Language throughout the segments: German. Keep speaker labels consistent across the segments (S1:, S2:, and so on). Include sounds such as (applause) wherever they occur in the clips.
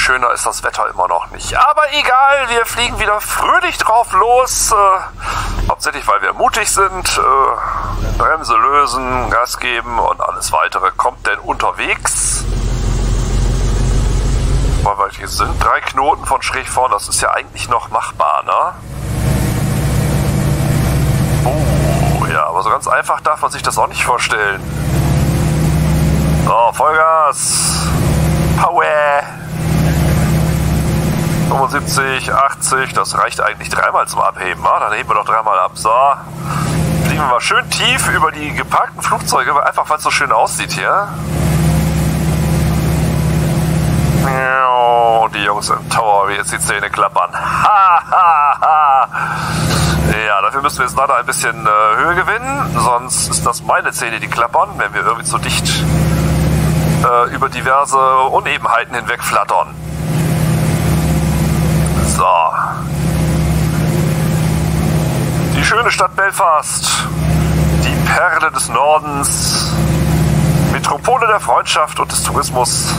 S1: schöner ist das Wetter immer noch nicht. Aber egal, wir fliegen wieder fröhlich drauf los. Äh, hauptsächlich, weil wir mutig sind. Äh, Bremse lösen, Gas geben und alles weitere kommt denn unterwegs. Weil wir hier sind drei Knoten von schräg vorn, das ist ja eigentlich noch machbar, ne? Oh, ja, aber so ganz einfach darf man sich das auch nicht vorstellen. So, Vollgas. Power. 75, 80, das reicht eigentlich dreimal zum Abheben. Ah, dann heben wir doch dreimal ab. So, fliegen wir mal schön tief über die geparkten Flugzeuge, einfach weil es so schön aussieht hier. Die Jungs im Tower, wie jetzt die Zähne klappern. (laughs) Ha, ha, ha. Ja, dafür müssen wir jetzt leider ein bisschen äh, Höhe gewinnen, sonst ist das meine Zähne, die klappern, wenn wir irgendwie zu dicht äh, über diverse Unebenheiten hinweg flattern. So. Die schöne Stadt Belfast. Die Perle des Nordens. Metropole der Freundschaft und des Tourismus.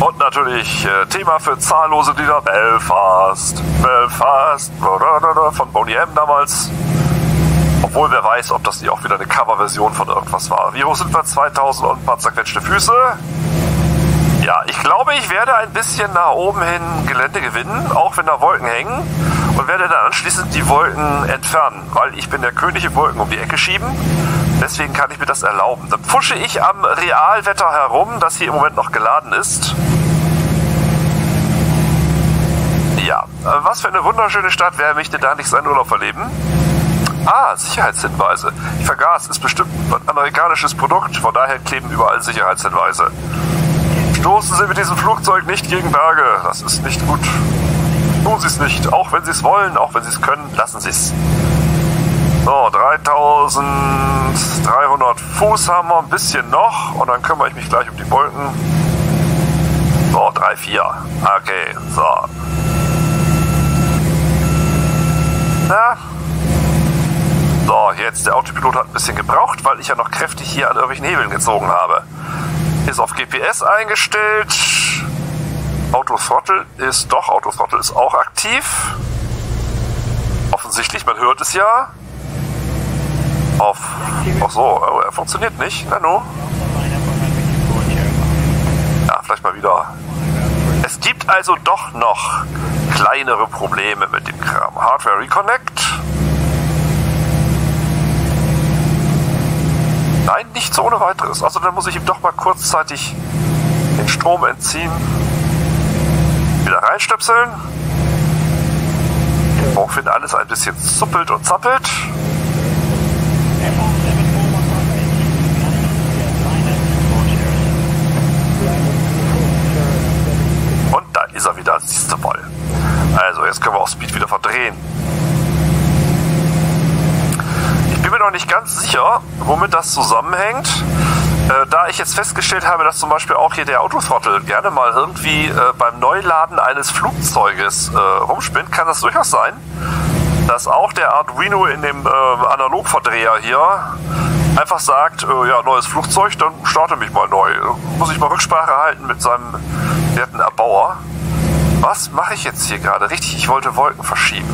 S1: Und natürlich äh, Thema für zahllose Lieder Belfast. Belfast. Von Boney M damals. Obwohl, wer weiß, ob das nicht auch wieder eine Coverversion von irgendwas war. Wie hoch sind wir? 2000 und ein paar zerquetschte Füße. Ja, ich glaube, ich werde ein bisschen nach oben hin Gelände gewinnen, auch wenn da Wolken hängen. Und werde dann anschließend die Wolken entfernen, weil ich bin der König im Wolken um die Ecke schieben. Deswegen kann ich mir das erlauben. Dann pfusche ich am Realwetter herum, das hier im Moment noch geladen ist. Ja, was für eine wunderschöne Stadt. Wer möchte da nicht seinen Urlaub verleben? Ah, Sicherheitshinweise. Ich vergaß, ist bestimmt ein amerikanisches Produkt, von daher kleben überall Sicherheitshinweise. Stoßen Sie mit diesem Flugzeug nicht gegen Berge, das ist nicht gut. Tun Sie es nicht, auch wenn Sie es wollen, auch wenn Sie es können, lassen Sie es. So, 3300 Fuß haben wir, ein bisschen noch und dann kümmere ich mich gleich um die Wolken. So, 3, 4. Okay, so. Na, so, jetzt der Autopilot hat ein bisschen gebraucht, weil ich ja noch kräftig hier an irgendwelchen Hebeln gezogen habe. Ist auf GPS eingestellt. Autothrottle ist doch, Autothrottle ist auch aktiv. Offensichtlich, man hört es ja. Auf. Ach so, oh, er funktioniert nicht. Na no. Ja, vielleicht mal wieder. Es gibt also doch noch kleinere Probleme mit dem Kram. Hardware Reconnect. Nein, nichts ohne weiteres. Also dann muss ich ihm doch mal kurzzeitig den Strom entziehen. Wieder reinstöpseln. Wenn alles ein bisschen zuppelt und zappelt. Und da ist er wieder, siehst du mal. Also, jetzt können wir auch Speed wieder verdrehen. Bin mir noch nicht ganz sicher, womit das zusammenhängt. Äh, da ich jetzt festgestellt habe, dass zum Beispiel auch hier der Autothrottel gerne mal irgendwie äh, beim Neuladen eines Flugzeuges äh, rumspinnt, kann das durchaus sein, dass auch der Arduino in dem äh, Analogverdreher hier einfach sagt, äh, ja, neues Flugzeug, dann starte mich mal neu. Muss ich mal Rücksprache halten mit seinem werten Erbauer. Was mache ich jetzt hier gerade? Richtig, ich wollte Wolken verschieben.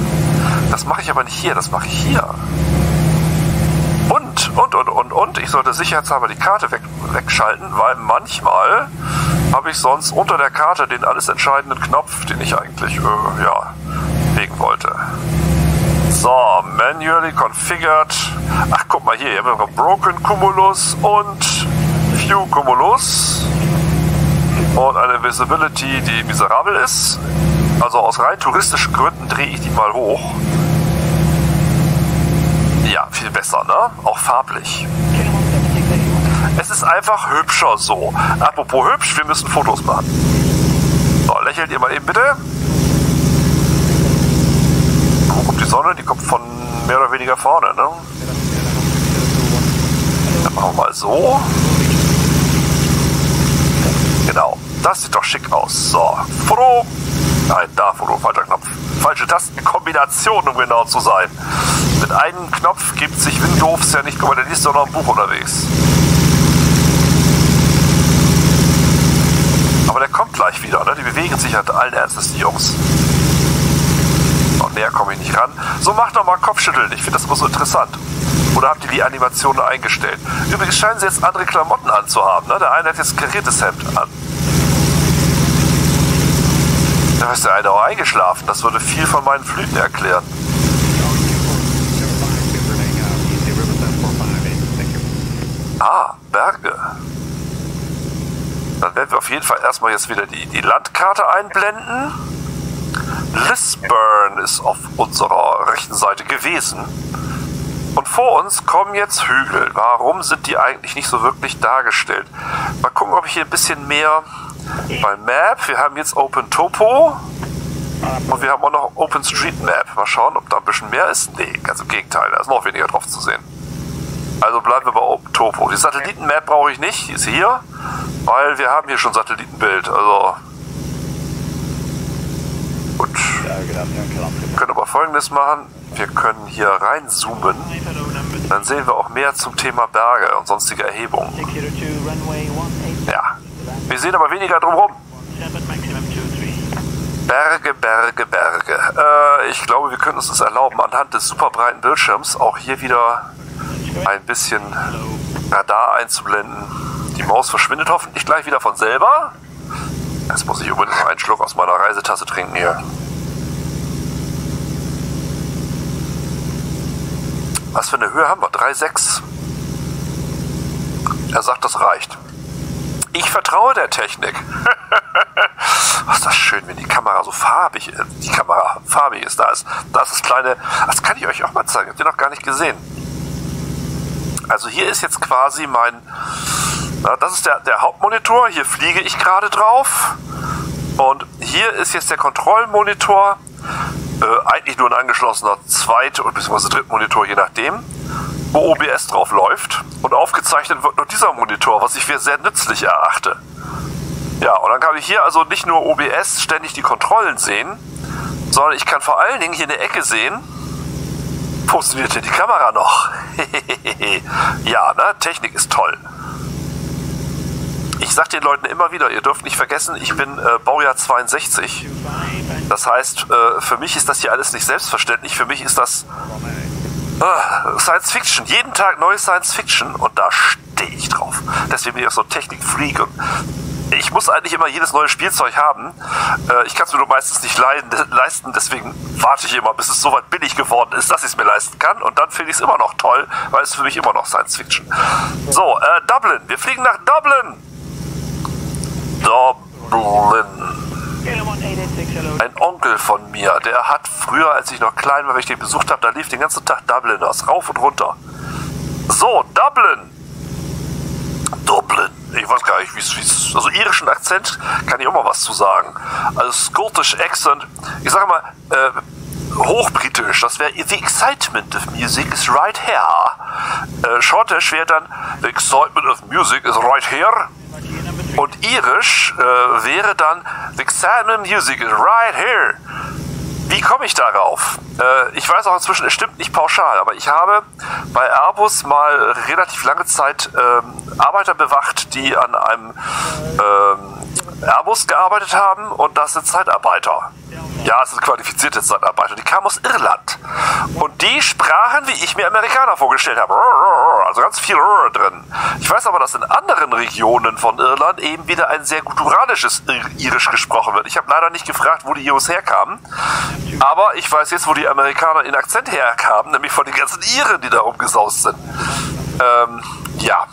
S1: Das mache ich aber nicht hier, das mache ich hier. Und, und, und, und, ich sollte sicherheitshalber die Karte weg, wegschalten, weil manchmal habe ich sonst unter der Karte den alles entscheidenden Knopf, den ich eigentlich, äh, ja, legen wollte. So, manually configured. Ach, guck mal hier, hier haben wir Broken Cumulus und View Cumulus. Und eine Visibility, die miserabel ist. Also aus rein touristischen Gründen drehe ich die mal hoch. Ja, viel besser, ne? Auch farblich. Es ist einfach hübscher so. Apropos hübsch, wir müssen Fotos machen. So, lächelt ihr mal eben bitte. Wo kommt die Sonne? Die kommt von mehr oder weniger vorne, ne? Dann machen wir mal so. Genau. Das sieht doch schick aus. So, Foto. Nein, da Foto, falscher Knopf. Falsche Tastenkombination, um genau zu sein. Mit einem Knopf gibt sich Windows ja nicht, mal, der liest doch noch ein Buch unterwegs. Aber der kommt gleich bewegen sich halt allen Ernstes die Jungs. Noch näher komme ich nicht ran. So macht doch mal Kopfschütteln. Ich finde das immer so interessant. Oder habt ihr die Animationen eingestellt? Übrigens scheinen sie jetzt andere Klamotten anzuhaben. Ne? Der eine hat jetzt kariertes Hemd an. Da ist der eine auch eingeschlafen. Das würde viel von meinen Flügen erklären. Ah, Berge. Dann werden wir auf jeden Fall erstmal jetzt wieder die, die Landkarte einblenden. Lisburn ist auf unserer rechten Seite gewesen. Und vor uns kommen jetzt Hügel. Warum sind die eigentlich nicht so wirklich dargestellt? Mal gucken, ob ich hier ein bisschen mehr bei Map. Wir haben jetzt Open Topo. Und wir haben auch noch Open Street Map. Mal schauen, ob da ein bisschen mehr ist. Nee, ganz im Gegenteil. Da ist noch weniger drauf zu sehen. Also bleiben wir bei Open Topo. Die Satelliten-Map brauche ich nicht. Die ist hier. Weil wir haben hier schon Satellitenbild. Also. Gut. Wir können aber folgendes machen. Wir können hier reinzoomen. Dann sehen wir auch mehr zum Thema Berge und sonstige Erhebungen. Ja. Wir sehen aber weniger drumherum. Berge, Berge, Berge. Äh, ich glaube, wir können uns das erlauben, anhand des super breiten Bildschirms auch hier wieder ein bisschen Radar einzublenden. Die Maus verschwindet hoffentlich gleich wieder von selber. Jetzt muss ich unbedingt noch einen Schluck aus meiner Reisetasse trinken hier. Was für eine Höhe haben wir? 3,6. Er sagt, das reicht. Ich vertraue der Technik. (laughs) Was ist das schön, wenn die Kamera so farbig ist. Die Kamera farbig ist. Da ist, da ist das kleine. Das kann ich euch auch mal zeigen. Habt ihr noch gar nicht gesehen. Also hier ist jetzt quasi mein. Na, das ist der, der Hauptmonitor. Hier fliege ich gerade drauf. Und hier ist jetzt der Kontrollmonitor. Äh, eigentlich nur ein angeschlossener Zweit- und bzw. Drittmonitor, je nachdem, wo OBS drauf läuft. Und aufgezeichnet wird nur dieser Monitor, was ich für sehr nützlich erachte. Ja, und dann kann ich hier also nicht nur OBS ständig die Kontrollen sehen, sondern ich kann vor allen Dingen hier in der Ecke sehen, funktioniert hier die Kamera noch. (laughs) ja, ne? Technik ist toll. Ich sag den Leuten immer wieder, ihr dürft nicht vergessen, ich bin äh, Baujahr 62. Das heißt, äh, für mich ist das hier alles nicht selbstverständlich. Für mich ist das äh, Science Fiction. Jeden Tag neue Science Fiction und da stehe ich drauf. Deswegen bin ich auch so Technik-Freak und ich muss eigentlich immer jedes neue Spielzeug haben. Äh, ich kann es mir nur meistens nicht leisten, deswegen warte ich immer, bis es soweit billig geworden ist, dass ich es mir leisten kann. Und dann finde ich es immer noch toll, weil es für mich immer noch Science Fiction. So, äh, Dublin. Wir fliegen nach Dublin. Dublin. Ein Onkel von mir, der hat früher, als ich noch klein war, wenn ich den besucht habe, da lief den ganzen Tag Dublin aus, rauf und runter. So, Dublin. Dublin. Ich weiß gar nicht, wie es. Also irischen Akzent kann ich auch mal was zu sagen. Also Scottish Accent. Ich sage mal, äh, hochbritisch, das wäre The excitement of music is right here. Äh, Schottisch wäre dann The excitement of music is right here. Und irisch äh, wäre dann The of music is right here. Wie komme ich darauf? Äh, ich weiß auch inzwischen, es stimmt nicht pauschal, aber ich habe bei Airbus mal relativ lange Zeit ähm, Arbeiter bewacht, die an einem ähm, Airbus gearbeitet haben und das sind Zeitarbeiter. Ja, es sind qualifizierte Zeitarbeiter. Die kamen aus Irland. Und die sprachen, wie ich mir Amerikaner vorgestellt habe. Also ganz viel drin. Ich weiß aber, dass in anderen Regionen von Irland eben wieder ein sehr gutturalisches Irisch gesprochen wird. Ich habe leider nicht gefragt, wo die Jungs herkamen. Aber ich weiß jetzt, wo die Amerikaner in Akzent herkamen, nämlich von den ganzen Iren, die da rumgesaust sind. Ähm, ja.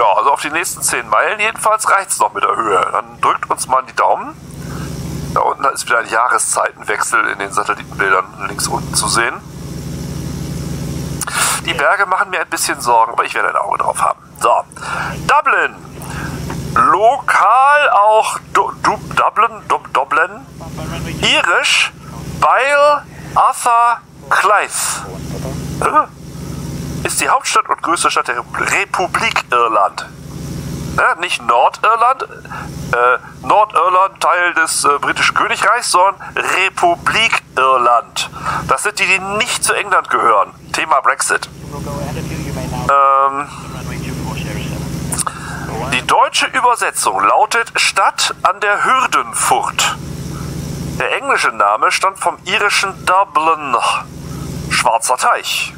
S1: Ja, also auf die nächsten 10 Meilen jedenfalls reicht es noch mit der Höhe. Dann drückt uns mal die Daumen. Da unten ist wieder ein Jahreszeitenwechsel in den Satellitenbildern links unten zu sehen. Die Berge machen mir ein bisschen Sorgen, aber ich werde ein Auge drauf haben. So, Dublin. Lokal auch du, du, Dublin, du, Dublin. Irisch, Bile, Arthur, Clive. Ist die Hauptstadt und größte Stadt der Republik Irland. Ja, nicht Nordirland, äh, Nordirland Teil des äh, britischen Königreichs, sondern Republik Irland. Das sind die, die nicht zu England gehören. Thema Brexit. Ähm, Die deutsche Übersetzung lautet Stadt an der Hürdenfurt. Der englische Name stammt vom irischen Dublin, schwarzer Teich.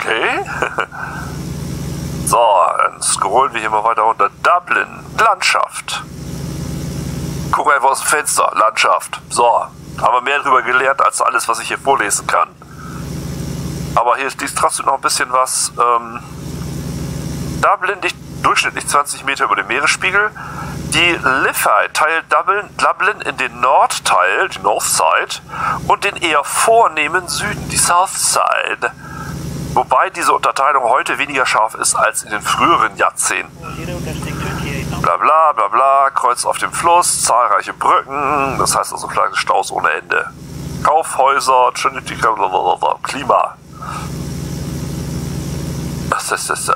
S1: Okay. (laughs) so, dann scrollen wir hier mal weiter runter. Dublin, Landschaft. Guck einfach aus dem Fenster, Landschaft. So, haben wir mehr darüber gelernt als alles, was ich hier vorlesen kann. Aber hier ist dies trotzdem noch ein bisschen was. Ähm, Dublin liegt durchschnittlich 20 Meter über dem Meeresspiegel. Die Liffey teilt Dublin, Dublin in den Nordteil, die North Side, und den eher vornehmen Süden, die South Side. Wobei diese Unterteilung heute weniger scharf ist als in den früheren Jahrzehnten. Bla bla bla bla, Kreuz auf dem Fluss, zahlreiche Brücken, das heißt also kleine Staus ohne Ende. Kaufhäuser, Trinity, Klima. Das ist das.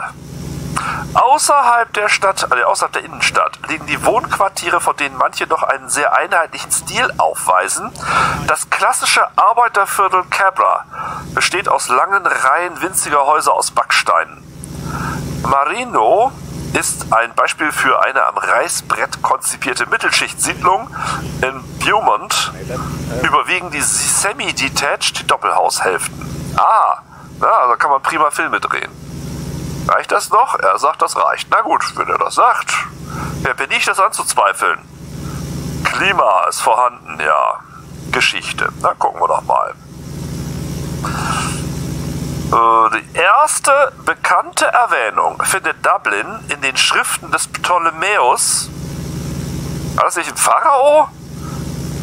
S1: Außerhalb der Stadt, also außerhalb der Innenstadt, liegen die Wohnquartiere, von denen manche noch einen sehr einheitlichen Stil aufweisen. Das klassische Arbeiterviertel Cabra besteht aus langen Reihen winziger Häuser aus Backsteinen. Marino ist ein Beispiel für eine am Reißbrett konzipierte Mittelschichtsiedlung. In Beaumont überwiegen die semi-detached Doppelhaushälften. Ah, na, also kann man prima Filme drehen. Reicht das noch? Er sagt, das reicht. Na gut, wenn er das sagt, wer bin ich, das anzuzweifeln? Klima ist vorhanden, ja. Geschichte. Na, gucken wir doch mal. Äh, die erste bekannte Erwähnung findet Dublin in den Schriften des Ptolemäus. War das nicht ein Pharao?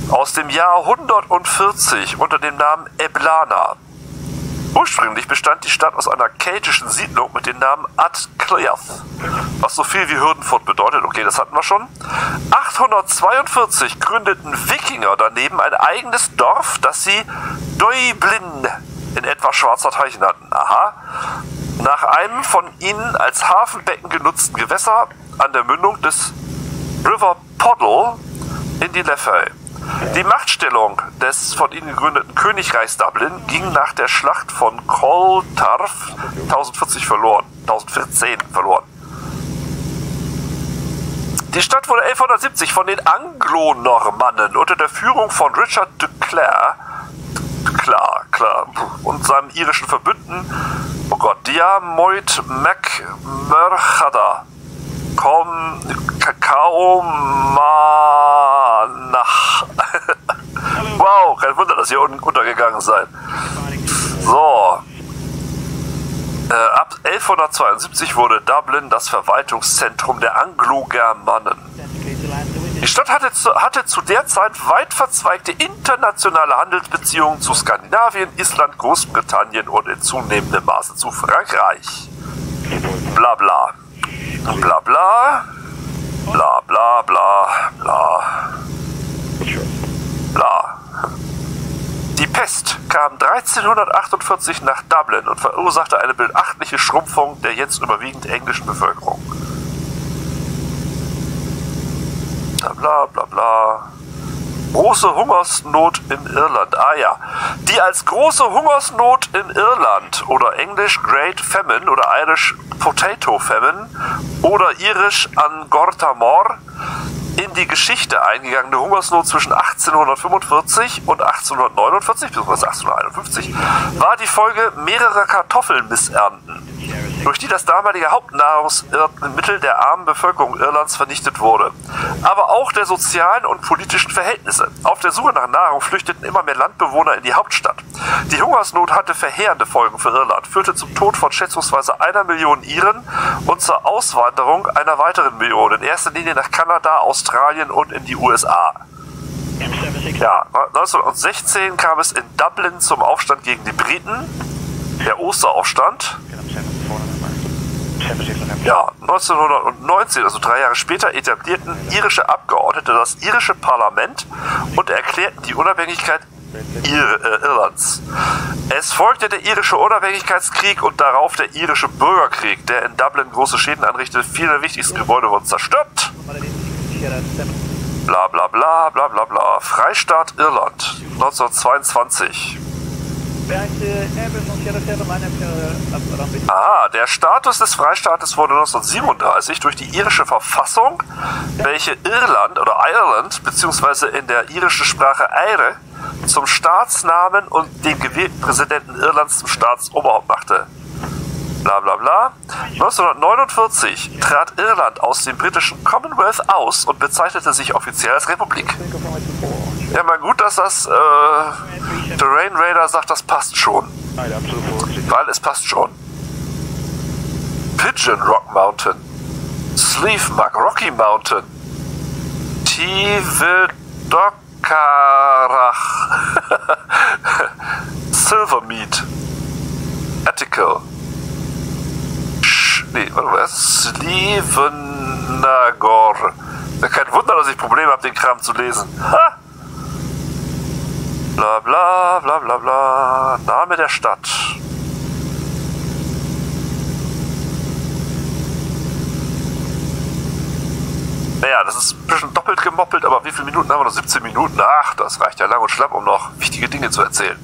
S1: Aus dem Jahr 140 unter dem Namen Eblana. Ursprünglich bestand die Stadt aus einer keltischen Siedlung mit dem Namen Ad Cliath, was so viel wie Hürdenfurt bedeutet. Okay, das hatten wir schon. 842 gründeten Wikinger daneben ein eigenes Dorf, das sie Deublin in etwa schwarzer Teich nannten. Aha. Nach einem von ihnen als Hafenbecken genutzten Gewässer an der Mündung des River Poddle in die Leffey. Die Machtstellung des von ihnen gegründeten Königreichs Dublin ging nach der Schlacht von Coltarf 1040 verloren, 1014 verloren. Die Stadt wurde 1170 von den Anglo-Normannen unter der Führung von Richard de Clare, klar, klar, und seinem irischen Verbündeten, oh Gott, Diamoid MacMurchada, Kom, Kakao, Manach. Wow, kein Wunder, dass ihr unten untergegangen seid. So. Äh, ab 1172 wurde Dublin das Verwaltungszentrum der Anglo-Germanen. Die Stadt hatte zu, hatte zu der Zeit weit verzweigte internationale Handelsbeziehungen zu Skandinavien, Island, Großbritannien und in zunehmendem Maße zu Frankreich. Bla bla. Bla bla. Bla bla bla bla. Bla. Die Pest kam 1348 nach Dublin und verursachte eine beachtliche Schrumpfung der jetzt überwiegend englischen Bevölkerung. Bla bla bla bla. Große Hungersnot in Irland. Ah ja. Die als große Hungersnot in Irland oder englisch Great Famine oder irisch Potato Famine oder irisch Angortamor in die Geschichte eingegangene Hungersnot zwischen 1845 und 1849 bzw. 1851 war die Folge mehrerer Kartoffelmissernten, durch die das damalige Hauptnahrungsmittel der armen Bevölkerung Irlands vernichtet wurde, aber auch der sozialen und politischen Verhältnisse. Auf der Suche nach Nahrung flüchteten immer mehr Landbewohner in die Hauptstadt. Die Hungersnot hatte verheerende Folgen für Irland, führte zum Tod von schätzungsweise einer Million Iren und zur Auswanderung einer weiteren Million, in erster Linie nach Kanada, Australien und in die USA. Ja, 1916 kam es in Dublin zum Aufstand gegen die Briten, der Osteraufstand. Ja, 1919, also drei Jahre später, etablierten irische Abgeordnete das irische Parlament und erklärten die Unabhängigkeit Ir äh, Irlands. Es folgte der irische Unabhängigkeitskrieg und darauf der irische Bürgerkrieg, der in Dublin große Schäden anrichtete. Viele der wichtigsten Gebäude wurden zerstört. Bla bla bla bla bla bla. Freistaat Irland 1922. Ah, der Status des Freistaates wurde 1937 durch die irische Verfassung, welche Irland oder Ireland beziehungsweise in der irischen Sprache Eire zum Staatsnamen und den gewählten Präsidenten Irlands zum Staatsoberhaupt machte. Bla bla bla. 1949 trat Irland aus dem britischen Commonwealth aus und bezeichnete sich offiziell als Republik. Ja, mal gut, dass das äh, Terrain Raider sagt, das passt schon. Weil es passt schon. Pigeon Rock Mountain. Sleeve Mug Rocky Mountain. Tivedokarach. (laughs) Silvermead. Ethical. Sch nee, warte mal. Slivenagor. Kein Wunder, dass ich Probleme habe, den Kram zu lesen. Ha! Bla bla bla bla bla. Name der Stadt. Naja, das ist ein bisschen doppelt gemoppelt, aber wie viele Minuten haben wir noch? 17 Minuten? Ach, das reicht ja lang und schlapp, um noch wichtige Dinge zu erzählen.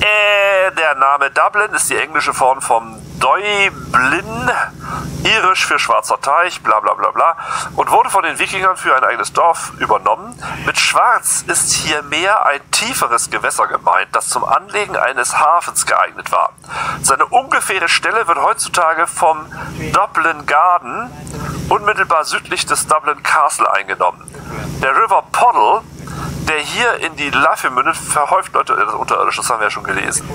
S1: Äh, der Name Dublin ist die englische Form vom Deublin, irisch für schwarzer Teich, bla bla bla bla, und wurde von den Wikingern für ein eigenes Dorf übernommen. Mit Schwarz ist hier mehr ein tieferes Gewässer gemeint, das zum Anlegen eines Hafens geeignet war. Seine ungefähre Stelle wird heutzutage vom Dublin Garden unmittelbar südlich des Dublin Castle eingenommen. Der River Poddle der hier in die Laffe mündet, verhäuft Leute das Unterirdische, das haben wir ja schon gelesen.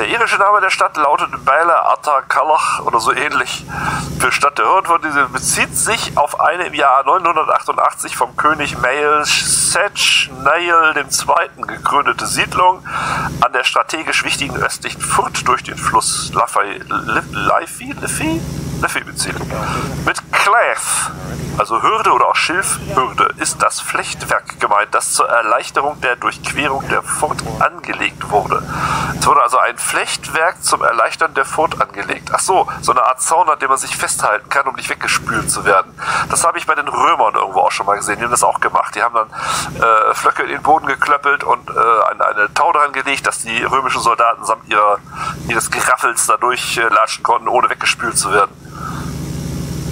S1: Der irische Name der Stadt lautet Bela Atakallach oder so ähnlich für Stadt der Hirnwurm. Diese bezieht sich auf eine im Jahr 988 vom König Mael Sech Nail II. gegründete Siedlung an der strategisch wichtigen östlichen Furt durch den Fluss Liffey, Liffey, Liffey bezieht. Mit Clef, also Hürde oder auch Schilfhürde, ist das Flechtwerk gemeint, das zur Erleichterung der Durchquerung der Furt angelegt wurde. Es wurde also ein Flechtwerk zum Erleichtern der Furt angelegt. Ach so, so eine Art Zaun, an dem man sich festhalten kann, um nicht weggespült zu werden. Das habe ich bei den Römern irgendwo auch schon mal gesehen. Die haben das auch gemacht. Die haben dann äh, Flöcke in den Boden geklöppelt und äh, eine, eine Tau dran gelegt, dass die römischen Soldaten samt ihrer, ihres Geraffels dadurch äh, latschen konnten, ohne weggespült zu werden.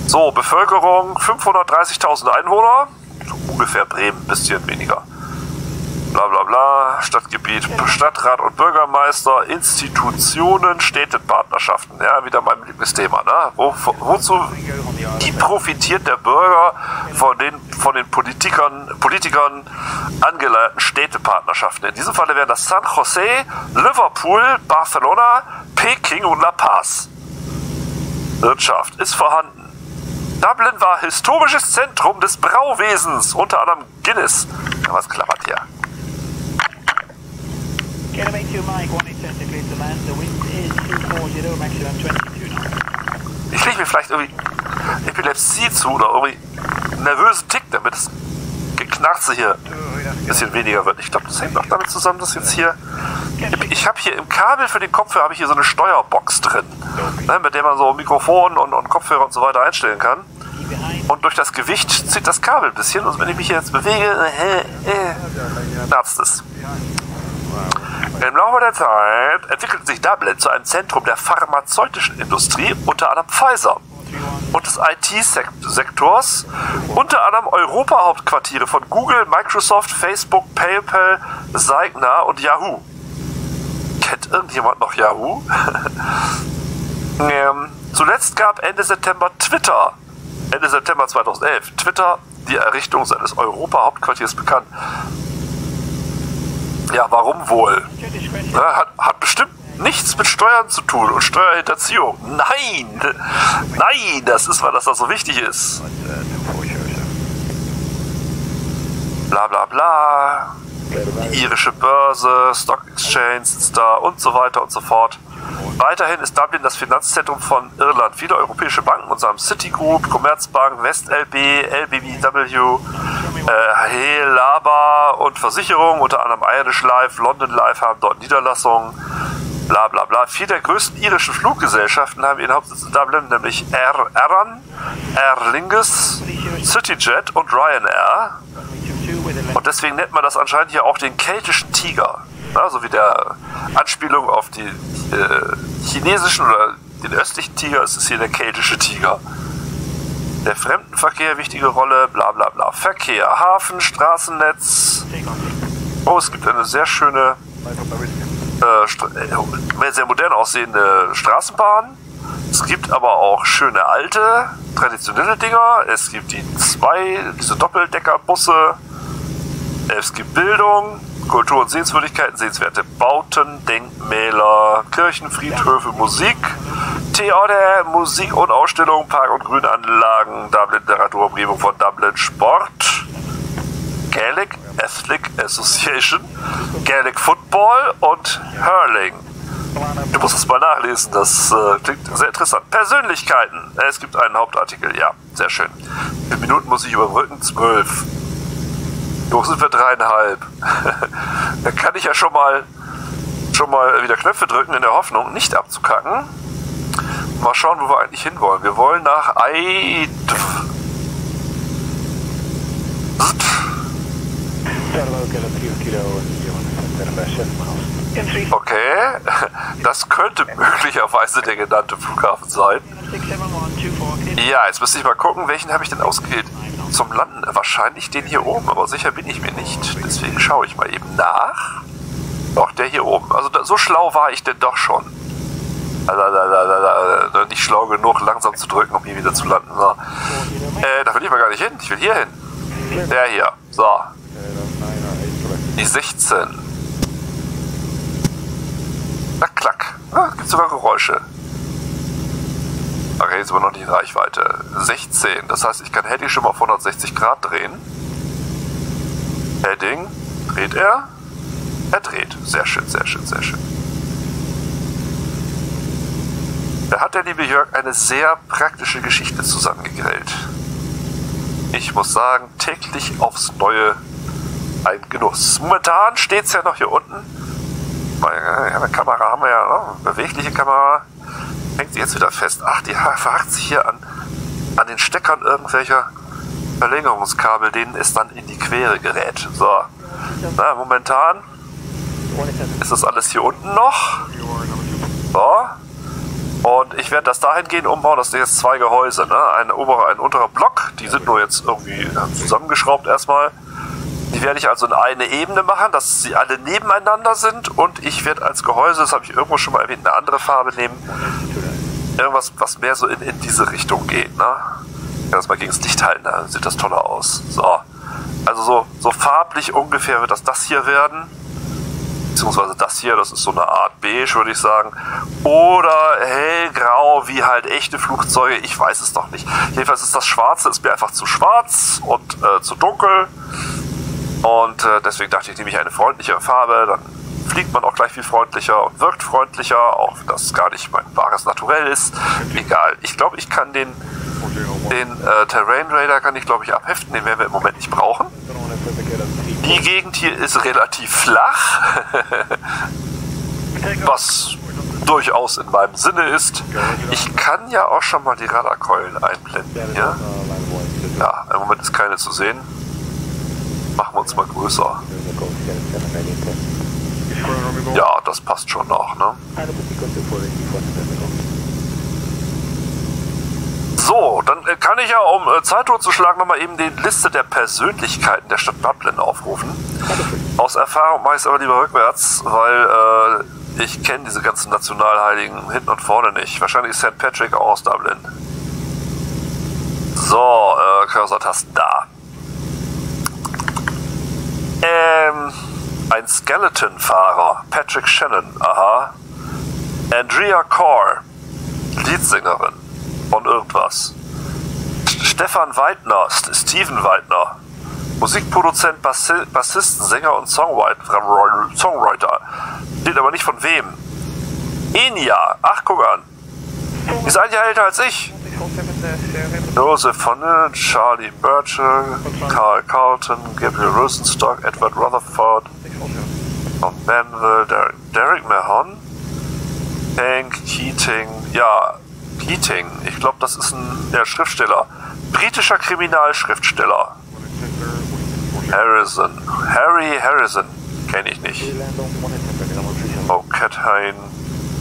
S1: So, Bevölkerung 530.000 Einwohner. So ungefähr Bremen, bisschen weniger. Bla bla bla, Stadtgebiet, Stadtrat und Bürgermeister, Institutionen, Städtepartnerschaften. Ja, wieder mein Lieblingsthema. Ne? Wo, wozu wie profitiert der Bürger von den, von den Politikern, Politikern angeleiteten Städtepartnerschaften? In diesem Falle wären das San Jose, Liverpool, Barcelona, Peking und La Paz. Wirtschaft ist vorhanden. Dublin war historisches Zentrum des Brauwesens, unter anderem Guinness. Ja, was klappert hier? Ich lege mir vielleicht irgendwie Epilepsie zu oder irgendwie einen nervösen Tick, damit das Geknarze hier ein bisschen weniger wird. Ich glaube, das hängt auch damit zusammen, dass jetzt hier. Ich habe hier im Kabel für den Kopfhörer habe ich hier so eine Steuerbox drin, ne, mit der man so Mikrofon und, und Kopfhörer und so weiter einstellen kann. Und durch das Gewicht zieht das Kabel ein bisschen. Und wenn ich mich jetzt bewege, äh, äh, knarzt es. Im Laufe der Zeit entwickelt sich Dublin zu einem Zentrum der pharmazeutischen Industrie, unter anderem Pfizer, und des IT-Sektors, unter anderem Europa-Hauptquartiere von Google, Microsoft, Facebook, PayPal, Seigner und Yahoo. Kennt irgendjemand noch Yahoo? (laughs) ähm, zuletzt gab Ende September Twitter, Ende September 2011, Twitter die Errichtung seines Europa-Hauptquartiers bekannt. Ja, warum wohl? Ja, hat, hat bestimmt nichts mit Steuern zu tun und Steuerhinterziehung. Nein! Nein, das ist, weil das da so wichtig ist. Bla bla bla. Die irische Börse, Stock Exchange ist da und so weiter und so fort. Weiterhin ist Dublin das Finanzzentrum von Irland. Viele europäische Banken, unter anderem Citigroup, Commerzbank, WestLB, LBBW, äh, Helaba und Versicherungen, unter anderem Irish Life, London Life haben dort Niederlassungen. Bla bla bla. Vier der größten irischen Fluggesellschaften haben ihren Hauptsitz in Dublin, nämlich Air Aran, Aer Lingus, CityJet und Ryanair. Und deswegen nennt man das anscheinend hier auch den keltischen Tiger. Also wie der Anspielung auf die äh, chinesischen oder den östlichen Tiger ist es hier der keltische Tiger. Der Fremdenverkehr, wichtige Rolle, bla bla bla. Verkehr, Hafen, Straßennetz. Oh, es gibt eine sehr schöne, äh, äh, sehr modern aussehende Straßenbahn. Es gibt aber auch schöne alte, traditionelle Dinger. Es gibt die zwei, diese Doppeldeckerbusse. Es gibt Bildung, Kultur- und Sehenswürdigkeiten, sehenswerte Bauten, Denkmäler, Kirchen, Friedhöfe, Musik, Theater, Musik und Ausstellungen, Park- und Grünanlagen, Dublin Literaturumgebung von Dublin Sport, Gaelic Athletic Association, Gaelic Football und Hurling. Du musst es mal nachlesen, das äh, klingt sehr interessant. Persönlichkeiten. Es gibt einen Hauptartikel, ja, sehr schön. Viele Minuten muss ich überbrücken? Zwölf. Doch sind wir dreieinhalb. (laughs) Dann kann ich ja schon mal schon mal wieder Knöpfe drücken in der Hoffnung, nicht abzukacken. Mal schauen, wo wir eigentlich hinwollen. Wir wollen nach Eid. Okay, das könnte möglicherweise der genannte Flughafen sein. Ja, jetzt müsste ich mal gucken, welchen habe ich denn ausgewählt zum Landen. Wahrscheinlich den hier oben, aber sicher bin ich mir nicht. Deswegen schaue ich mal eben nach. Doch, der hier oben. Also so schlau war ich denn doch schon. Also, also, nicht schlau genug, langsam zu drücken, um hier wieder zu landen. So. Äh, da will ich mal gar nicht hin. Ich will hier hin. Der hier. So. Die 16. Na, klack. Ah, gibt sogar Geräusche. Okay, jetzt aber noch nicht in Reichweite. 16. Das heißt, ich kann Heading schon mal auf 160 Grad drehen. Heading. Dreht er? Er dreht. Sehr schön, sehr schön, sehr schön. Da hat der liebe Jörg eine sehr praktische Geschichte zusammengegrillt. Ich muss sagen, täglich aufs Neue ein Genuss. Momentan steht es ja noch hier unten. Eine Kamera haben wir ja, ne? bewegliche Kamera. Hängt sie jetzt wieder fest. Ach, die verhakt sich hier an, an den Steckern irgendwelcher Verlängerungskabel, denen es dann in die Quere gerät. So. Na, momentan ist das alles hier unten noch. So. Und ich werde das dahingehend umbauen, das sind jetzt zwei Gehäuse, ne? ein oberer, ein unterer Block, die sind nur jetzt irgendwie zusammengeschraubt erstmal. Die werde ich also in eine Ebene machen, dass sie alle nebeneinander sind und ich werde als Gehäuse, das habe ich irgendwo schon mal erwähnt, eine andere Farbe nehmen. Irgendwas, was mehr so in, in diese Richtung geht. Ne? Ich kann das mal gegen das Licht halten, dann sieht das toller aus. So. Also so, so farblich ungefähr wird das das hier werden beziehungsweise das hier, das ist so eine Art beige, würde ich sagen. Oder hellgrau, wie halt echte Flugzeuge, ich weiß es noch nicht. Jedenfalls ist das Schwarze ist mir einfach zu schwarz und äh, zu dunkel. Und äh, deswegen dachte ich, nehme ich eine freundliche Farbe, dann fliegt man auch gleich viel freundlicher und wirkt freundlicher, auch wenn das gar nicht mein wahres Naturell ist. Egal. Ich glaube, ich kann den, den äh, Terrain Radar kann ich glaube ich abheften, den werden wir im Moment nicht brauchen. Die Gegend hier ist relativ flach, (laughs) was durchaus in meinem Sinne ist. Ich kann ja auch schon mal die Radarkeulen einblenden hier. Ja, im Moment ist keine zu sehen. Machen wir uns mal größer. Ja, das passt schon noch, ne? So, dann äh, kann ich ja, um äh, Zeit totzuschlagen, nochmal eben die Liste der Persönlichkeiten der Stadt Dublin aufrufen. Aus Erfahrung mache ich es aber lieber rückwärts, weil äh, ich kenne diese ganzen Nationalheiligen hinten und vorne nicht. Wahrscheinlich ist St. Patrick auch aus Dublin. So, äh, Cursor-Tasten da. Ähm, ein Skeleton-Fahrer, Patrick Shannon, aha. Andrea Core, Leadsängerin von irgendwas. Stefan Weidner, Steven Weidner, Musikproduzent, Bassi Bassisten, Sänger und Songwriter, Songwriter. Steht aber nicht von wem. Enya, ach guck an. Ist ein Jahr älter als ich. Joseph von Charlie Birchall, Carl Carlton, Gabriel Rosenstock, Edward Rutherford, Tom Benville, Derek, Derek Mahon, Hank Keating, ja, Keating, ich glaube, das ist ein ja, Schriftsteller. Britischer Kriminalschriftsteller. Harrison. Harry Harrison. Kenne ich nicht. Oh, Cathein,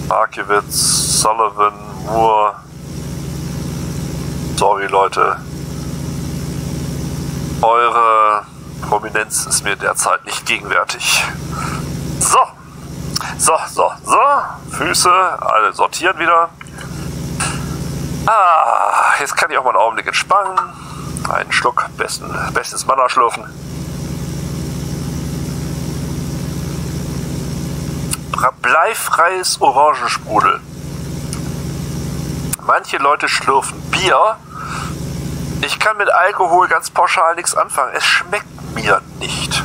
S1: Markiewicz, Sullivan, Moore. Sorry, Leute. Eure Prominenz ist mir derzeit nicht gegenwärtig. So. So, so, so. Füße, alle sortieren wieder. Ah, jetzt kann ich auch mal einen Augenblick entspannen. Einen Schluck besten, bestes Manner schlürfen. Bleifreies Orangensprudel. Manche Leute schlürfen Bier. Ich kann mit Alkohol ganz pauschal nichts anfangen. Es schmeckt mir nicht.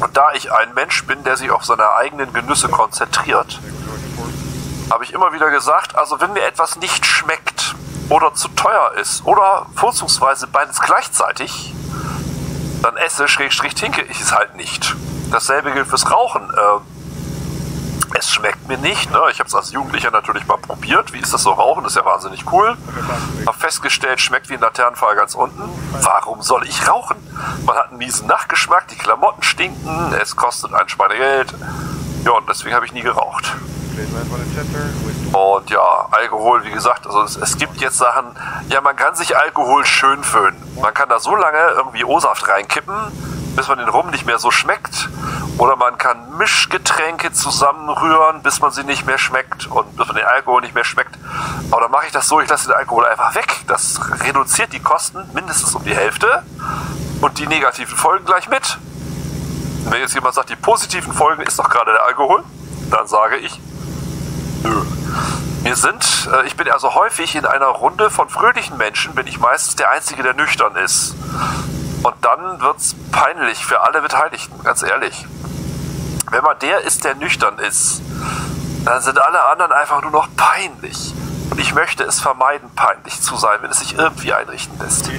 S1: Und da ich ein Mensch bin, der sich auf seine eigenen Genüsse konzentriert, habe ich immer wieder gesagt, also wenn mir etwas nicht schmeckt oder zu teuer ist oder vorzugsweise beides gleichzeitig, dann esse, schrägstrich tinke ich es halt nicht. Dasselbe gilt fürs Rauchen. Äh, es schmeckt mir nicht. Ne? Ich habe es als Jugendlicher natürlich mal probiert. Wie ist das so rauchen? Das ist ja wahnsinnig cool. Habe festgestellt, schmeckt wie ein Laternenfall ganz unten. Warum soll ich rauchen? Man hat einen miesen Nachgeschmack, die Klamotten stinken, es kostet ein Schweinegeld. Ja, und deswegen habe ich nie geraucht. Und ja, Alkohol, wie gesagt, also es, es, gibt jetzt Sachen, ja, man kann sich Alkohol schön föhnen. Man kann da so lange irgendwie O-Saft reinkippen, bis man den Rum nicht mehr so schmeckt. Oder man kann Mischgetränke zusammenrühren, bis man sie nicht mehr schmeckt und bis man den Alkohol nicht mehr schmeckt. Aber dann mache ich das so, ich lasse den Alkohol einfach weg. Das reduziert die Kosten mindestens um die Hälfte und die negativen Folgen gleich mit. wenn jetzt jemand sagt, die positiven Folgen ist doch gerade der Alkohol, dann sage ich, nö. Wir sind, äh, ich bin also häufig in einer Runde von fröhlichen Menschen, bin ich meistens der Einzige, der nüchtern ist. Und dann wird es peinlich für alle Beteiligten, ganz ehrlich. Wenn man der ist, der nüchtern ist, dann sind alle anderen einfach nur noch peinlich. Und ich möchte es vermeiden, peinlich zu sein, wenn es sich irgendwie einrichten lässt.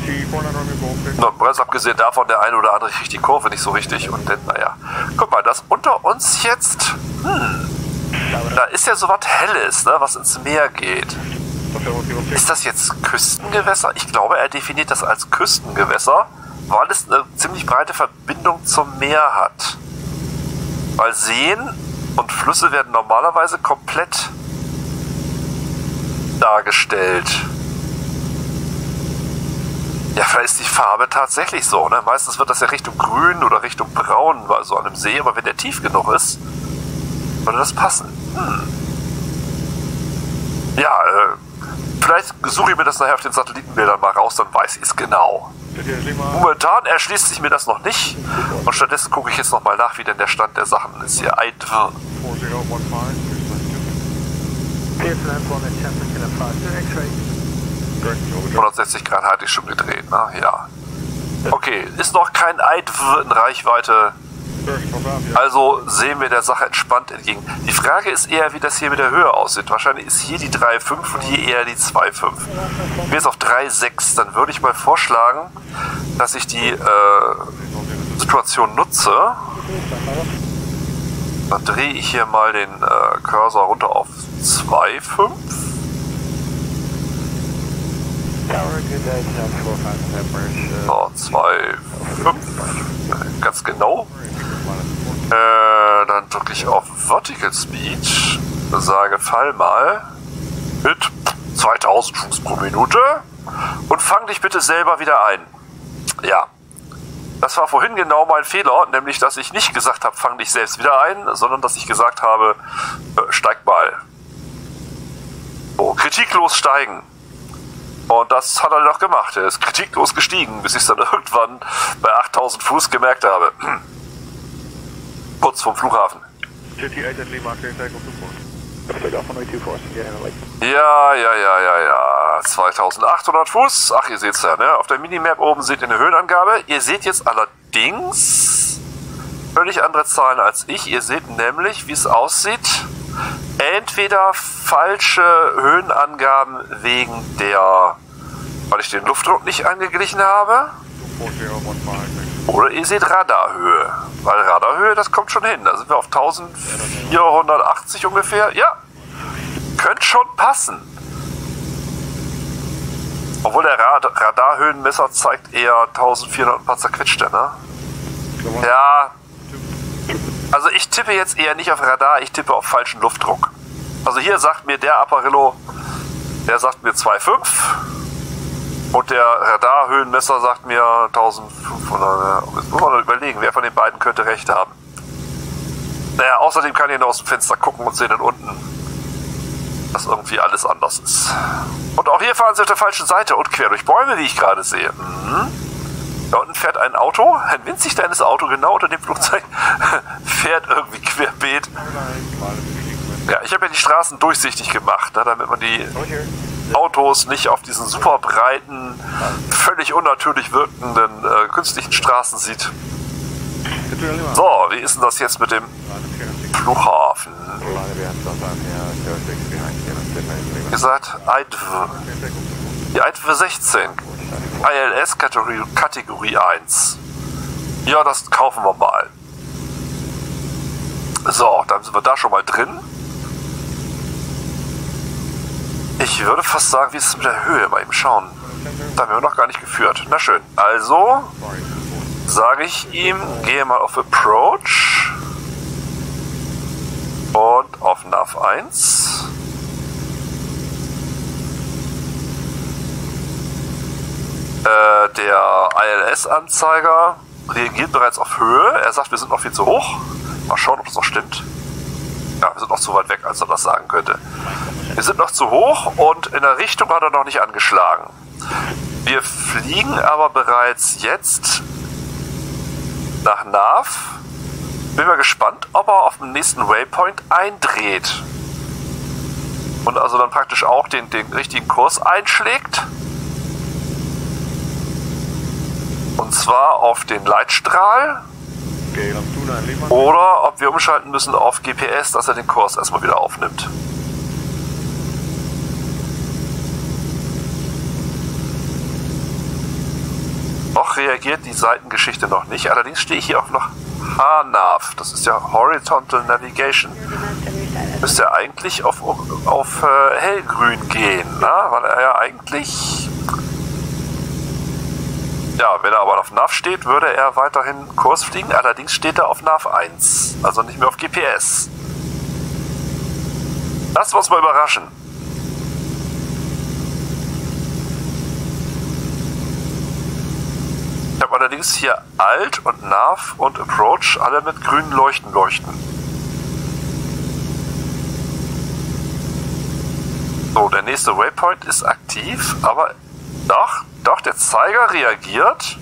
S1: Ganz abgesehen davon, der eine oder andere kriegt die Kurve nicht so richtig. Und dann, naja, guck mal, das unter uns jetzt, hm, da ist ja so was Helles, ne, was ins Meer geht. Ist das jetzt Küstengewässer? Ich glaube, er definiert das als Küstengewässer, weil es eine ziemlich breite Verbindung zum Meer hat. Weil Seen und Flüsse werden normalerweise komplett dargestellt. Ja, vielleicht ist die Farbe tatsächlich so. Ne? Meistens wird das ja Richtung grün oder Richtung braun, also an einem See, aber wenn der tief genug ist, würde das passen. Hm. Ja, äh, vielleicht suche ich mir das nachher auf den Satellitenbildern mal raus, dann weiß ich es genau. Momentan erschließt sich mir das noch nicht und stattdessen gucke ich jetzt nochmal nach, wie denn der Stand der Sachen ist hier. Eidw. 160 Grad hatte ich schon gedreht, ne? Ja. Okay, ist noch kein Eidw in Reichweite. Also sehen wir der Sache entspannt entgegen. Die Frage ist eher, wie das hier mit der Höhe aussieht. Wahrscheinlich ist hier die 3,5 und hier eher die 2,5. Ich bin jetzt auf 3,6. Dann würde ich mal vorschlagen, dass ich die äh, Situation nutze. Dann drehe ich hier mal den äh, Cursor runter auf 2,5. So, 2,5. Ganz genau. Äh, dann drücke ich auf Vertical Speed, sage Fall mal mit 2000 Fuß pro Minute und fang dich bitte selber wieder ein. Ja, das war vorhin genau mein Fehler, nämlich dass ich nicht gesagt habe, fang dich selbst wieder ein, sondern dass ich gesagt habe, äh, steig mal. So, kritiklos steigen. Und das hat er doch gemacht. Er ist kritiklos gestiegen, bis ich es dann (laughs) irgendwann bei 8000 Fuß gemerkt habe. (clears throat) kurz vom Flughafen. Ja, ja, ja, ja, ja. 2800 Fuß. Ach, ihr seht es ja, ne? Auf der Minimap oben seht ihr eine Höhenangabe. Ihr seht jetzt allerdings völlig andere Zahlen als ich. Ihr seht nämlich, wie es aussieht. Entweder falsche Höhenangaben wegen der, weil ich den Luftdruck nicht angeglichen habe. Oder ihr seht Radarhöhe. Weil Radarhöhe, das kommt schon hin. Da sind wir auf 1480 ungefähr. Ja, könnte schon passen. Obwohl der Rad Radarhöhenmesser zeigt eher 1400 ein paar zerquetschte, ne? Ja. Also ich tippe jetzt eher nicht auf Radar, ich tippe auf falschen Luftdruck. Also hier sagt mir der Apparillo, der sagt mir 2,5 und der Radarhöhenmesser sagt mir 1500. Jetzt muss man überlegen, wer von den beiden könnte recht haben. Naja, außerdem kann ich nur aus dem Fenster gucken und sehe dann unten, dass irgendwie alles anders ist. Und auch hier fahren sie auf der falschen Seite und quer durch Bäume, wie ich gerade sehe. Mhm. Da unten fährt ein Auto, ein winzig kleines Auto, genau unter dem Flugzeug, (laughs) fährt irgendwie querbeet. Ja, ich habe ja die Straßen durchsichtig gemacht, ne, damit man die Autos nicht auf diesen super breiten, völlig unnatürlich wirkenden äh, künstlichen Straßen sieht. So, wie ist denn das jetzt mit dem Flughafen? Wie gesagt, IDW. Die IDW 16. ILS Kategorie, Kategorie 1. Ja, das kaufen wir mal. So, dann sind wir da schon mal drin. Ich würde fast sagen, wie ist es mit der Höhe? Mal eben schauen. Da haben wir noch gar nicht geführt. Na schön. Also sage ich ihm, gehe mal auf Approach und auf Nav 1. Äh, der ILS-Anzeiger reagiert bereits auf Höhe. Er sagt, wir sind noch viel zu hoch. Mal schauen, ob das noch stimmt. Ja, wir sind noch zu weit weg, als er das sagen könnte. Wir sind noch zu hoch und in der Richtung hat er noch nicht angeschlagen. Wir fliegen aber bereits jetzt nach Nav. Bin mal gespannt, ob er auf dem nächsten Waypoint eindreht. Und also dann praktisch auch den, den richtigen Kurs einschlägt. Und zwar auf den Leitstrahl. Oder ob wir umschalten müssen auf GPS, dass er den Kurs erstmal wieder aufnimmt. Noch reagiert die Seitengeschichte noch nicht. Allerdings stehe ich hier auch noch HNAV. Das ist ja Horizontal Navigation. Müsste er eigentlich auf, auf äh, hellgrün gehen, ne? weil er ja eigentlich ja, wenn er aber auf NAV steht, würde er weiterhin Kurs fliegen. Allerdings steht er auf NAV 1, also nicht mehr auf GPS. Lassen wir uns mal überraschen. Ich habe allerdings hier Alt und Nav und Approach alle mit grünen Leuchten leuchten. So, der nächste Waypoint ist aktiv, aber doch, doch, der Zeiger reagiert.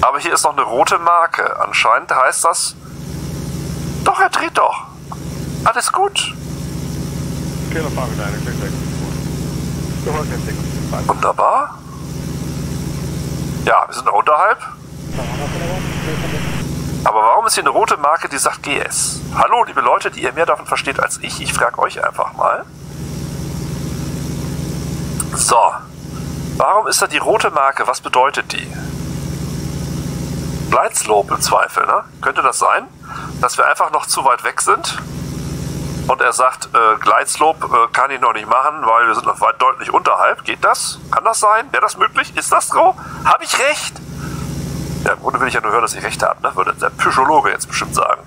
S1: Aber hier ist noch eine rote Marke. Anscheinend heißt das. Doch, er dreht doch. Alles gut. Wunderbar. Ja, wir sind noch unterhalb. Aber warum ist hier eine rote Marke, die sagt GS? Hallo, liebe Leute, die ihr mehr davon versteht als ich. Ich frage euch einfach mal. So, Warum ist da die rote Marke? Was bedeutet die? Glideslope im Zweifel, ne? Könnte das sein? Dass wir einfach noch zu weit weg sind? Und er sagt, äh, Glideslope äh, kann ich noch nicht machen, weil wir sind noch weit deutlich unterhalb. Geht das? Kann das sein? Wäre das möglich? Ist das so? Habe ich recht? Ja, im Grunde will ich ja nur hören, dass ich recht habe, ne? Würde der Psychologe jetzt bestimmt sagen.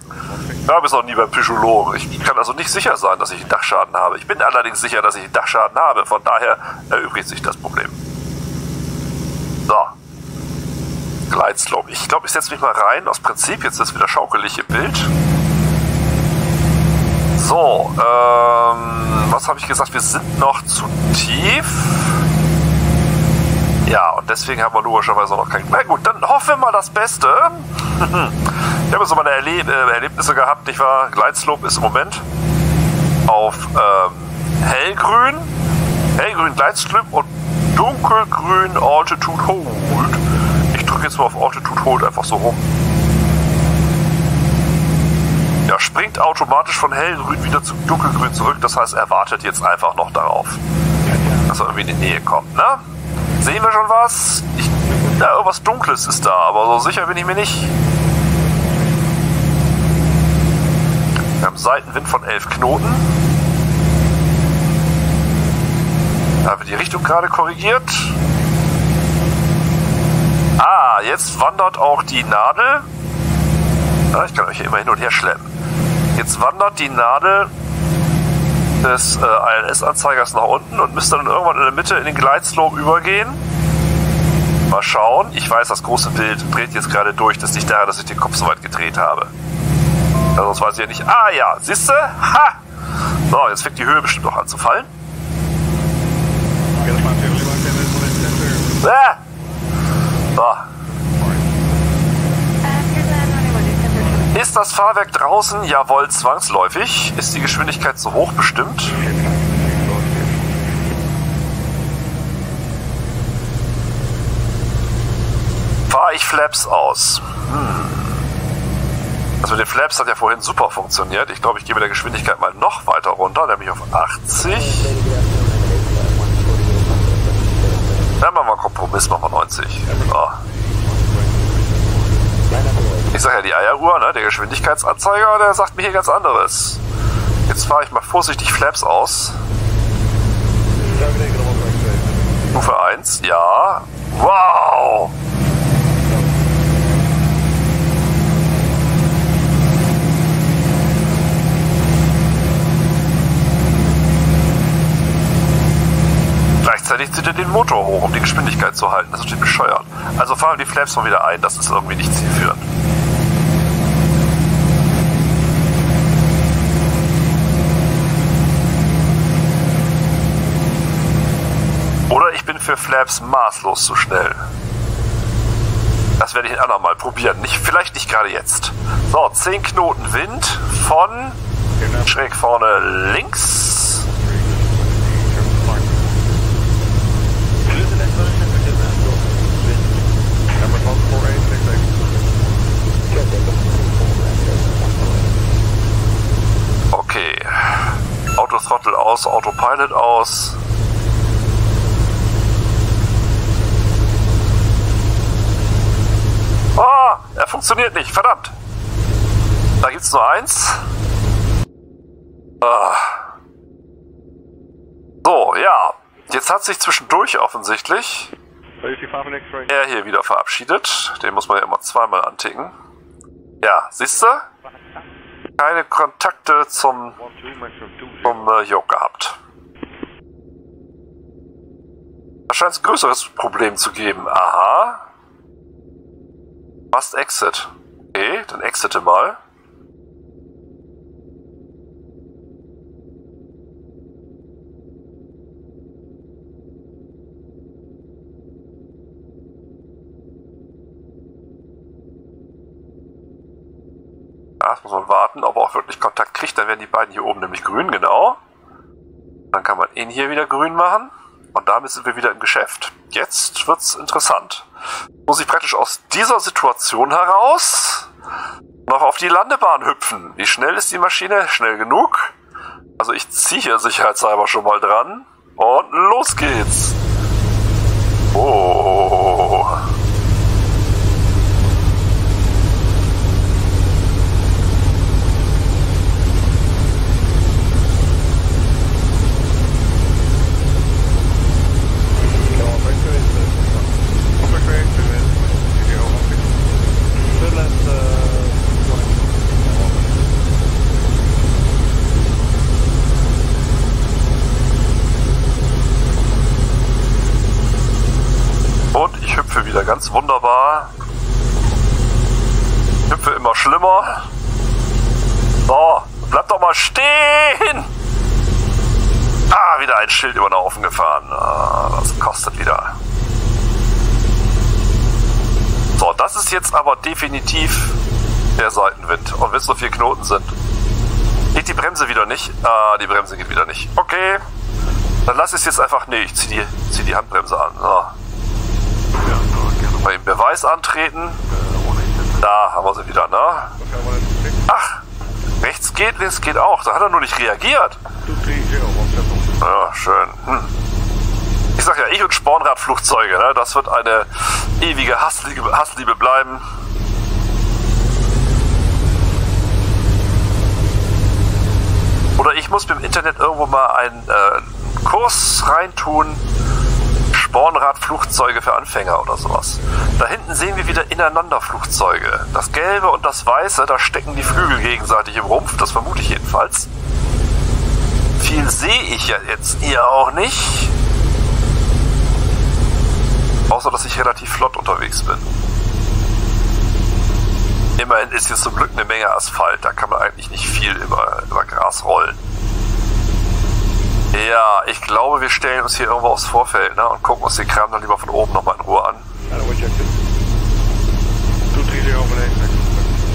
S1: Ich habe es noch nie beim Psychologen. Ich kann also nicht sicher sein, dass ich einen Dachschaden habe. Ich bin allerdings sicher, dass ich einen Dachschaden habe. Von daher erübrigt sich das Problem. So. Glideslope. Ich glaube, ich setze mich mal rein. Aus Prinzip, jetzt ist wieder schaukelig im Bild. So, ähm, was habe ich gesagt? Wir sind noch zu tief. Ja, und deswegen haben wir logischerweise noch kein. Na gut, dann hoffen wir mal das Beste. (laughs) ich habe so meine Erleb äh, Erlebnisse gehabt. Ich war, Glideslope ist im Moment auf ähm, hellgrün, hellgrün Glideslope und dunkelgrün Altitude Hold. Ich drücke jetzt mal auf Altitude Hold einfach so rum. Ja, springt automatisch von hellgrün wieder zu dunkelgrün zurück. Das heißt, er wartet jetzt einfach noch darauf, dass er irgendwie in die Nähe kommt. Ne? Sehen wir schon was? Ich, ja, irgendwas Dunkles ist da, aber so sicher bin ich mir nicht. Wir haben Seitenwind von 11 Knoten. Da haben wir die Richtung gerade korrigiert. Ah, jetzt wandert auch die Nadel. Ah, ich kann euch hier immer hin und her schleppen. Jetzt wandert die Nadel des äh, ILS-Anzeigers nach unten und müsste dann irgendwann in der Mitte in den Gleitslope übergehen. Mal schauen. Ich weiß, das große Bild dreht jetzt gerade durch. Das nicht daher, dass ich den Kopf so weit gedreht habe. Also sonst weiß ich ja nicht. Ah ja, siehste? Ha! So, jetzt fängt die Höhe bestimmt noch an zu fallen. Ah! So. Ist das Fahrwerk draußen? Jawohl, zwangsläufig. Ist die Geschwindigkeit zu hoch bestimmt? Fahre ich Flaps aus? Hm. Also mit den Flaps hat ja vorhin super funktioniert. Ich glaube, ich gehe mit der Geschwindigkeit mal noch weiter runter, nämlich auf 80. Dann machen wir Kompromiss, machen wir 90. So. Ich sage ja, die Eieruhr, ne, der Geschwindigkeitsanzeiger, der sagt mir hier ganz anderes. Jetzt fahre ich mal vorsichtig Flaps aus. Stufe 1, ja. Wow! Gleichzeitig zieht er den Motor hoch, um die Geschwindigkeit zu halten. Das ist natürlich bescheuert. Also fahren wir die Flaps mal wieder ein. Das ist irgendwie nicht zielführend. Oder ich bin für Flaps maßlos zu schnell. Das werde ich ein andermal probieren. Nicht, vielleicht nicht gerade jetzt. So, 10 Knoten Wind von schräg vorne links. Autothrottle aus, Autopilot aus. Ah, er funktioniert nicht, verdammt. Da gibt's nur eins. Ah. So, ja. Jetzt hat sich zwischendurch offensichtlich er hier wieder verabschiedet. Den muss man ja immer zweimal anticken. Ja, siehst du? Keine Kontakte zum, zum äh, Yoke gehabt. Da scheint es ein größeres Problem zu geben. Aha. Must exit. Okay, dann exite mal. Erst muss man warten, ob er auch wirklich Kontakt kriegt. Dann werden die beiden hier oben nämlich grün, genau. Dann kann man ihn hier wieder grün machen. Und damit sind wir wieder im Geschäft. Jetzt wird's interessant. Muss ich praktisch aus dieser Situation heraus noch auf die Landebahn hüpfen. Wie schnell ist die Maschine? Schnell genug. Also ich ziehe hier sicherheitshalber schon mal dran. Und los geht's. Oh. Und ich hüpfe wieder ganz wunderbar. Hüpfe immer schlimmer. So, bleib doch mal stehen! Ah, wieder ein Schild über den Haufen gefahren. Ah, das kostet wieder. So, das ist jetzt aber definitiv der Seitenwind. Und wenn es nur vier Knoten sind. Geht die Bremse wieder nicht? Ah, die Bremse geht wieder nicht. Okay. Dann lass es jetzt einfach. Nee, ich zieh die, zieh die Handbremse an. So. Beweis antreten. Da haben wir sie wieder, ne? Ach, rechts geht, links geht auch. Da hat er nur nicht reagiert. Ja, schön. Hm. Ich sag ja, ich und Spornradflugzeuge, ne? das wird eine ewige Hassliebe, Hassliebe bleiben. Oder ich muss mit dem Internet irgendwo mal ein, äh, Kurs reintun. Spornradflugzeuge für Anfänger oder sowas. Da hinten sehen wir wieder Ineinanderflugzeuge. Das gelbe und das weiße, da stecken die Flügel gegenseitig im Rumpf, das vermute ich jedenfalls. Viel sehe ich ja jetzt hier auch nicht. Außer, dass ich relativ flott unterwegs bin. Immerhin ist hier zum Glück eine Menge Asphalt. Da kann man eigentlich nicht viel über, über Gras rollen. Ja, ich glaube, wir stellen uns hier irgendwo aufs Vorfeld ne, und gucken uns den Kram dann lieber von oben nochmal in Ruhe an.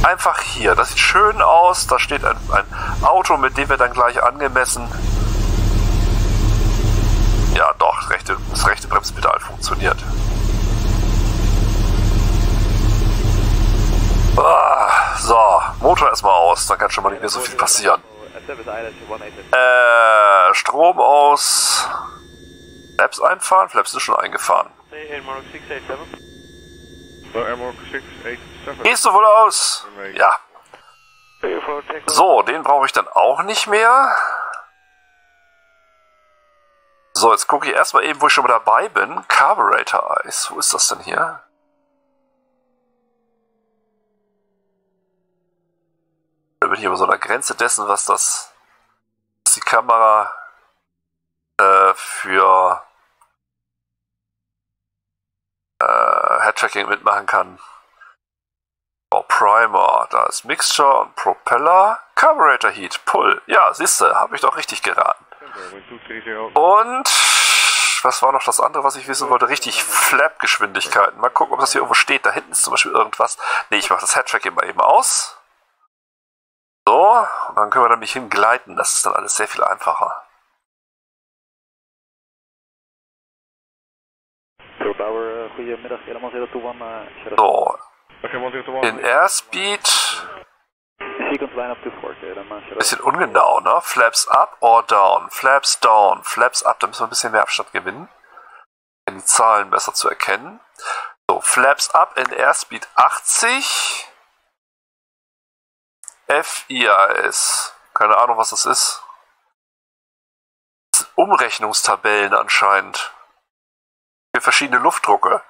S1: Einfach hier. Das sieht schön aus. Da steht ein, ein Auto, mit dem wir dann gleich angemessen. Ja, doch, das rechte, das rechte Bremspedal funktioniert. Ah, so, Motor erstmal aus, dann kann schon mal nicht mehr so viel passieren. Äh, Strom aus. Flaps einfahren? Flaps ist schon eingefahren. Gehst du wohl aus? Ja. So, den brauche ich dann auch nicht mehr. So, jetzt gucke ich erstmal eben, wo ich schon mal dabei bin. Carburetor Ice. Wo ist das denn hier? Da bin ich über so einer Grenze dessen, was das was die Kamera äh, für äh, Headtracking mitmachen kann. Oh, Primer, da ist Mixture und Propeller, Carburetor Heat, Pull. Ja, siehste, habe ich doch richtig geraten. Und was war noch das andere, was ich wissen wollte? Richtig Flap-Geschwindigkeiten. Mal gucken, ob das hier irgendwo steht. Da hinten ist zum Beispiel irgendwas. Ne, ich mache das Headtracking mal eben aus. So, und dann können wir nämlich hingleiten. Das ist dann alles sehr viel einfacher. So, in Airspeed. Bisschen ungenau, ne? Flaps up or down, flaps down, flaps up. Da müssen wir ein bisschen mehr Abstand gewinnen, um die Zahlen besser zu erkennen. So, flaps up in Airspeed 80. FIAS. Keine Ahnung, was das ist. Das sind Umrechnungstabellen anscheinend. Für verschiedene Luftdrucke.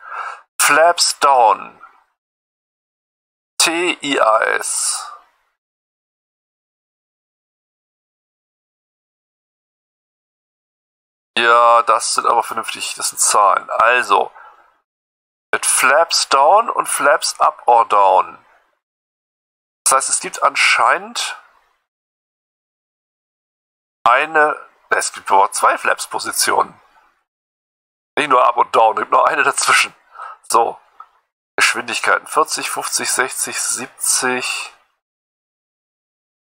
S1: Flaps down. TIAS. Ja, das sind aber vernünftig, das sind Zahlen. Also, mit Flaps down und Flaps up or down das heißt, es gibt anscheinend eine, es gibt überhaupt zwei Flaps-Positionen. Nicht nur Up und Down, es gibt noch eine dazwischen. So. Geschwindigkeiten 40, 50, 60, 70.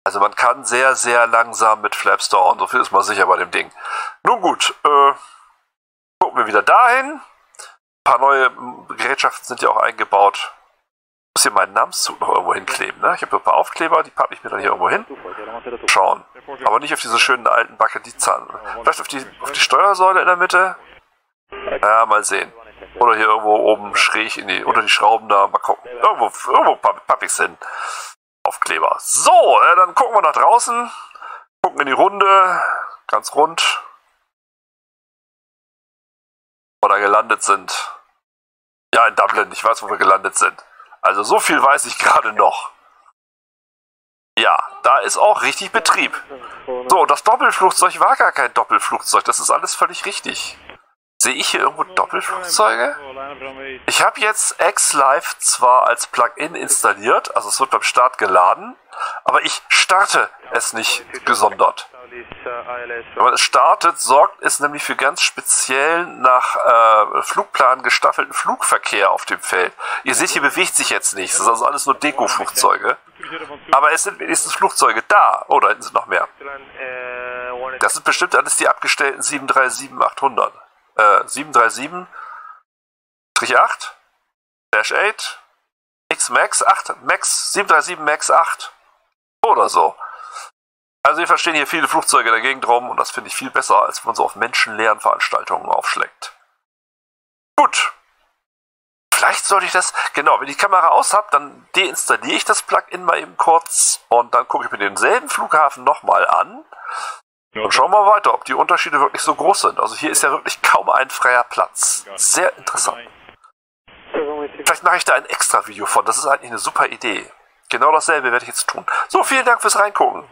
S1: Also man kann sehr, sehr langsam mit Flaps down. So viel ist man sicher bei dem Ding. Nun gut, äh, gucken wir wieder dahin. Ein paar neue Gerätschaften sind ja auch eingebaut muss hier meinen Namenszug noch irgendwo hinkleben. Ne? Ich habe ein paar Aufkleber, die packe ich mir dann hier irgendwo hin. Schauen. Aber nicht auf diese schönen alten Bakelitzahren. Vielleicht auf die, auf die Steuersäule in der Mitte. Ja, mal sehen. Oder hier irgendwo oben schräg in die, unter die Schrauben da. Mal gucken. Irgendwo, irgendwo papp ich's hin. Aufkleber. So, äh, dann gucken wir nach draußen. Gucken in die Runde. Ganz rund. Wo wir da gelandet sind. Ja, in Dublin. Ich weiß, wo wir gelandet sind. Also so viel weiß ich gerade noch. Ja, da ist auch richtig Betrieb. So, das Doppelflugzeug war gar kein Doppelflugzeug. Das ist alles völlig richtig. Sehe ich hier irgendwo Doppelflugzeuge? Ich habe jetzt X-Live zwar als Plugin installiert, also es wird beim Start geladen, aber ich starte es nicht gesondert. Wenn man es startet, sorgt es nämlich für ganz speziellen nach äh, Flugplan gestaffelten Flugverkehr auf dem Feld. Ihr seht, hier bewegt sich jetzt nichts. Das sind also alles nur Deko-Flugzeuge. Aber es sind wenigstens Flugzeuge da. Oh, da hinten sind noch mehr. Das sind bestimmt alles die abgestellten 737-800. Äh, 737 8 Dash 8 X Max 8 Max 737 Max 8 oder so. Also wir verstehen hier viele Flugzeuge in der Gegend rum und das finde ich viel besser, als wenn man so auf menschenleeren Veranstaltungen aufschlägt. Gut. Vielleicht sollte ich das, genau, wenn ich die Kamera aus habe, dann deinstalliere ich das Plugin mal eben kurz und dann gucke ich mir denselben Flughafen nochmal an Und schauen wir mal weiter, ob die Unterschiede wirklich so groß sind. Also hier ist ja wirklich kaum ein freier Platz. Sehr interessant. Vielleicht mache ich da ein extra Video von. Das ist eigentlich eine super Idee. Genau dasselbe werde ich jetzt tun. So, vielen Dank fürs Reingucken.